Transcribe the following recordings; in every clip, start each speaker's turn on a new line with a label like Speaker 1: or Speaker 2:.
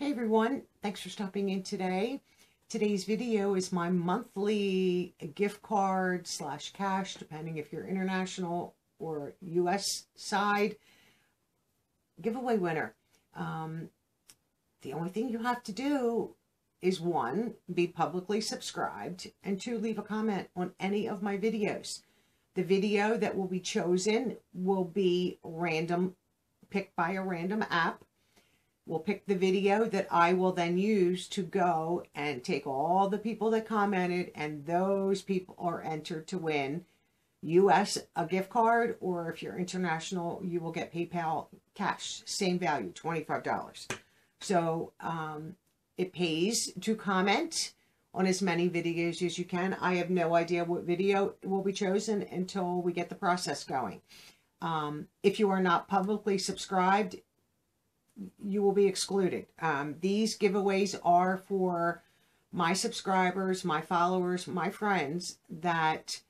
Speaker 1: Hey everyone, thanks for stopping in today. Today's video is my monthly gift card slash cash, depending if you're international or US side, giveaway winner. Um, the only thing you have to do is one, be publicly subscribed, and two, leave a comment on any of my videos. The video that will be chosen will be random, picked by a random app. We'll pick the video that I will then use to go and take all the people that commented, and those people are entered to win US a gift card, or if you're international, you will get PayPal cash, same value, $25. So um, it pays to comment on as many videos as you can. I have no idea what video will be chosen until we get the process going. Um, if you are not publicly subscribed, you will be excluded. Um, these giveaways are for my subscribers, my followers, my friends that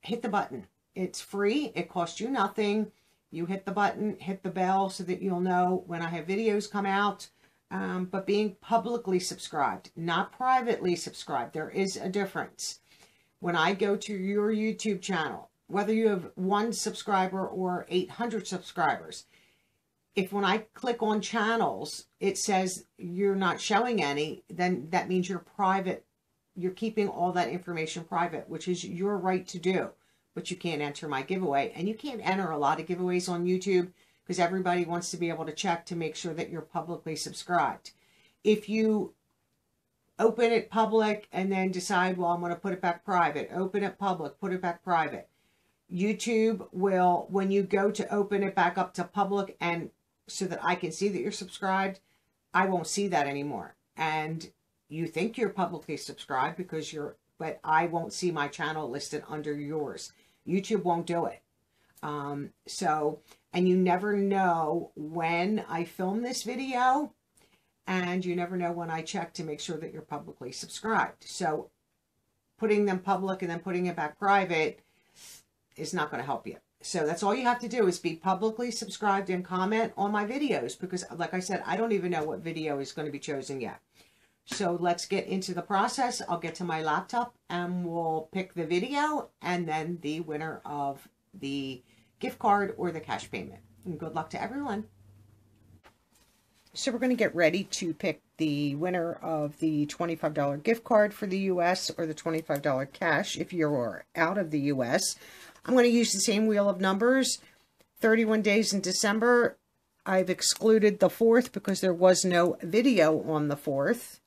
Speaker 1: hit the button. It's free. It costs you nothing. You hit the button, hit the bell so that you'll know when I have videos come out um, but being publicly subscribed, not privately subscribed. There is a difference. When I go to your YouTube channel, whether you have one subscriber or 800 subscribers, if when I click on channels, it says you're not showing any, then that means you're private. You're keeping all that information private, which is your right to do. But you can't enter my giveaway. And you can't enter a lot of giveaways on YouTube because everybody wants to be able to check to make sure that you're publicly subscribed. If you open it public and then decide, well, I'm going to put it back private, open it public, put it back private. YouTube will, when you go to open it back up to public and so that I can see that you're subscribed, I won't see that anymore. And you think you're publicly subscribed because you're, but I won't see my channel listed under yours. YouTube won't do it. Um, so and you never know when I film this video and you never know when I check to make sure that you're publicly subscribed. So putting them public and then putting it back private is not going to help you. So that's all you have to do is be publicly subscribed and comment on my videos because like I said, I don't even know what video is going to be chosen yet. So let's get into the process. I'll get to my laptop and we'll pick the video and then the winner of the gift card or the cash payment. And good luck to everyone. So we're going to get ready to pick the winner of the $25 gift card for the U.S. or the $25 cash if you're out of the U.S. I'm going to use the same wheel of numbers. 31 days in December. I've excluded the 4th because there was no video on the 4th.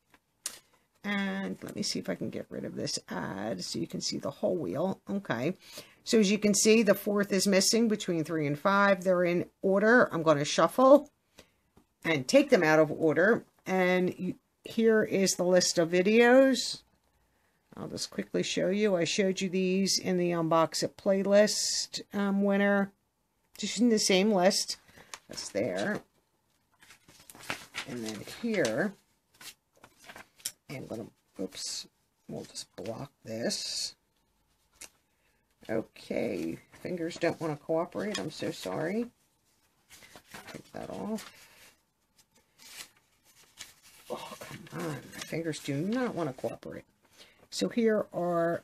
Speaker 1: And let me see if I can get rid of this ad so you can see the whole wheel. Okay. So as you can see, the fourth is missing between three and five. They're in order. I'm going to shuffle and take them out of order. And here is the list of videos. I'll just quickly show you. I showed you these in the Unbox It playlist um, winner. Just in the same list. That's there. And then here, I'm going to, oops, we'll just block this. Okay, fingers don't want to cooperate. I'm so sorry. Take that off. Oh, come on. My fingers do not want to cooperate. So here are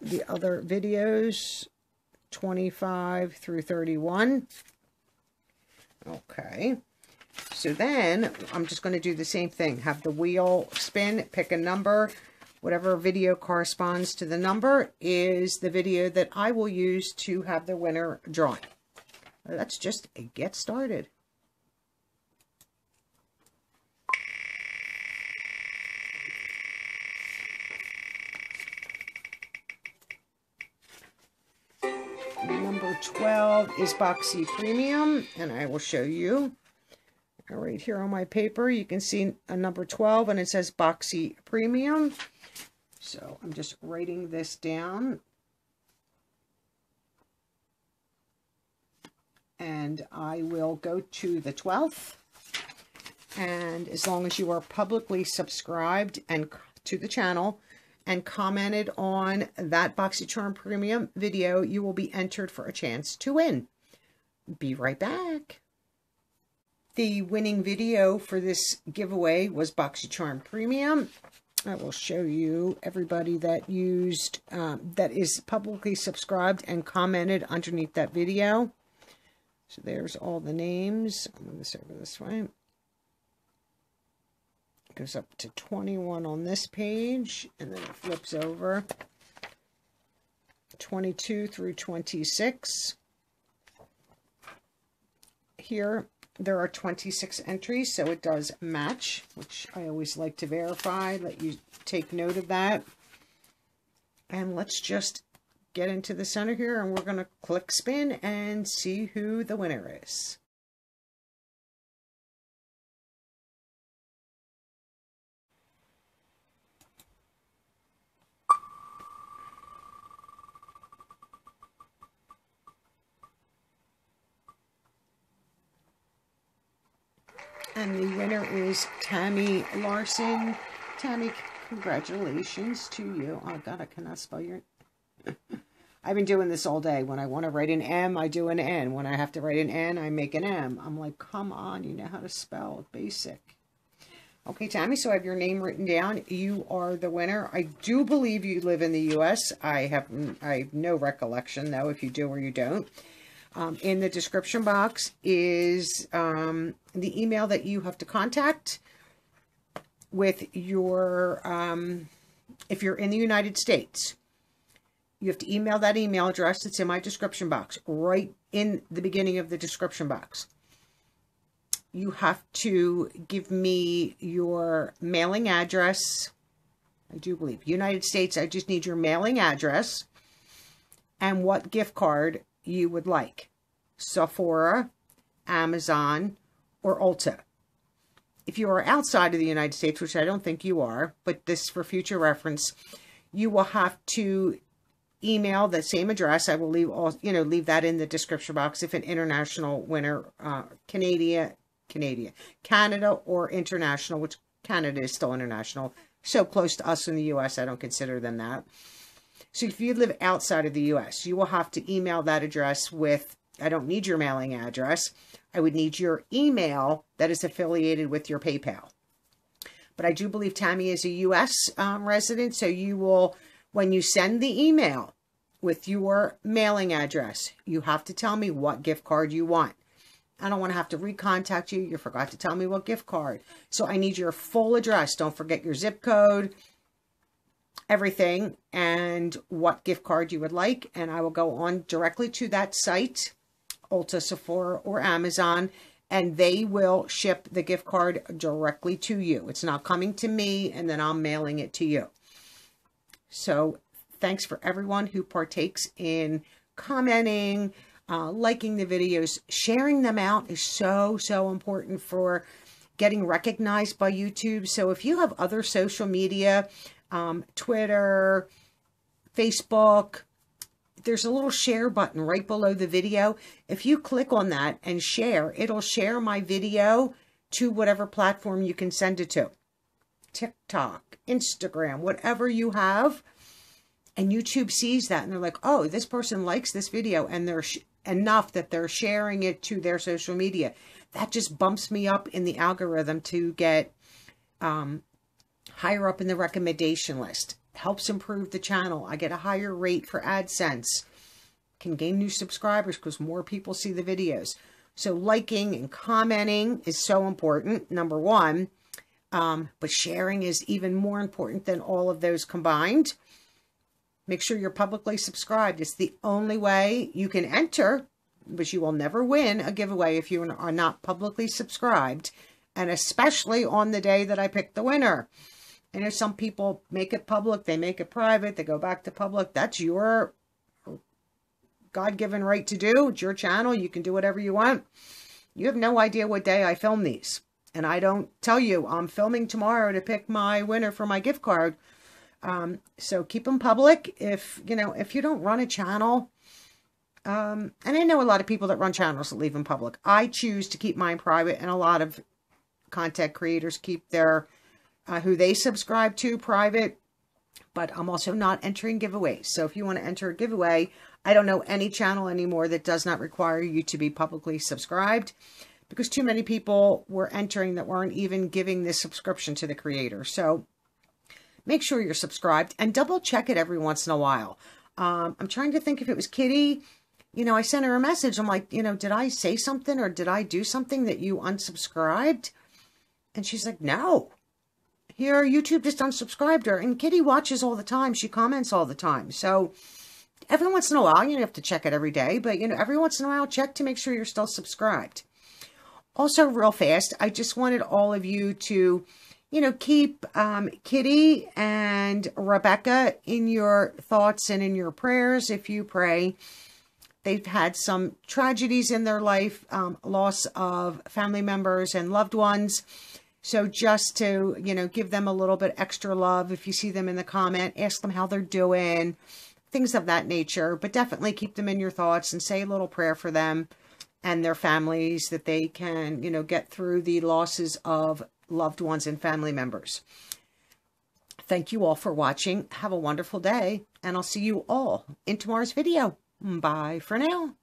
Speaker 1: the other videos, 25 through 31. Okay. So then I'm just going to do the same thing. Have the wheel spin, pick a number, Whatever video corresponds to the number is the video that I will use to have the winner drawn. Let's just get started. Number 12 is Boxy Premium, and I will show you. Right here on my paper, you can see a number 12, and it says Boxy Premium. So I'm just writing this down. And I will go to the 12th. And as long as you are publicly subscribed and to the channel and commented on that BoxyCharm Premium video, you will be entered for a chance to win. Be right back. The winning video for this giveaway was BoxyCharm Premium. I will show you everybody that used, um, that is publicly subscribed and commented underneath that video. So there's all the names. I'll move this over this way. Goes up to 21 on this page, and then it flips over. 22 through 26. Here, there are 26 entries, so it does match, which I always like to verify. Let you take note of that. And let's just get into the center here, and we're going to click spin and see who the winner is. And the winner is Tammy Larson. Tammy, congratulations to you. Oh, God, I cannot spell your... I've been doing this all day. When I want to write an M, I do an N. When I have to write an N, I make an M. I'm like, come on, you know how to spell. Basic. Okay, Tammy, so I have your name written down. You are the winner. I do believe you live in the U.S. I have, I have no recollection, though, if you do or you don't. Um, in the description box is um, the email that you have to contact with your, um, if you're in the United States, you have to email that email address that's in my description box, right in the beginning of the description box. You have to give me your mailing address. I do believe United States, I just need your mailing address and what gift card you would like. Sephora, Amazon, or Ulta. If you are outside of the United States, which I don't think you are, but this for future reference, you will have to email the same address. I will leave all, you know, leave that in the description box if an international winner, uh, Canada, Canada, Canada or international, which Canada is still international, so close to us in the U.S., I don't consider them that. So if you live outside of the U.S., you will have to email that address with, I don't need your mailing address. I would need your email that is affiliated with your PayPal. But I do believe Tammy is a U.S. Um, resident, so you will, when you send the email with your mailing address, you have to tell me what gift card you want. I don't want to have to recontact you. You forgot to tell me what gift card. So I need your full address. Don't forget your zip code, everything, and what gift card you would like. And I will go on directly to that site Ulta, Sephora, or Amazon, and they will ship the gift card directly to you. It's not coming to me, and then I'm mailing it to you. So thanks for everyone who partakes in commenting, uh, liking the videos. Sharing them out is so, so important for getting recognized by YouTube. So if you have other social media, um, Twitter, Facebook, there's a little share button right below the video. If you click on that and share, it'll share my video to whatever platform you can send it to. TikTok, Instagram, whatever you have. And YouTube sees that and they're like, oh, this person likes this video and they're enough that they're sharing it to their social media. That just bumps me up in the algorithm to get um, higher up in the recommendation list helps improve the channel. I get a higher rate for AdSense. Can gain new subscribers because more people see the videos. So liking and commenting is so important, number one. Um, but sharing is even more important than all of those combined. Make sure you're publicly subscribed. It's the only way you can enter, but you will never win a giveaway if you are not publicly subscribed. And especially on the day that I pick the winner. I know some people make it public, they make it private, they go back to public. That's your God-given right to do. It's your channel. You can do whatever you want. You have no idea what day I film these. And I don't tell you, I'm filming tomorrow to pick my winner for my gift card. Um, so keep them public. If, you know, if you don't run a channel, um, and I know a lot of people that run channels that leave them public. I choose to keep mine private, and a lot of content creators keep their uh, who they subscribe to private, but I'm also not entering giveaways. So if you want to enter a giveaway, I don't know any channel anymore that does not require you to be publicly subscribed. because too many people were entering that weren't even giving this subscription to the creator. So make sure you're subscribed and double check it every once in a while. Um, I'm trying to think if it was Kitty. You know, I sent her a message. I'm like, you know, did I say something or did I do something that you unsubscribed? And she's like, no. Here, YouTube just unsubscribed her. And Kitty watches all the time. She comments all the time. So every once in a while, you don't have to check it every day, but, you know, every once in a while, check to make sure you're still subscribed. Also, real fast, I just wanted all of you to you know, keep um, Kitty and Rebecca in your thoughts and in your prayers if you pray. They've had some tragedies in their life, um, loss of family members and loved ones. So just to, you know, give them a little bit extra love. If you see them in the comment, ask them how they're doing, things of that nature. But definitely keep them in your thoughts and say a little prayer for them and their families that they can, you know, get through the losses of loved ones and family members. Thank you all for watching. Have a wonderful day, and I'll see you all in tomorrow's video. Bye for now.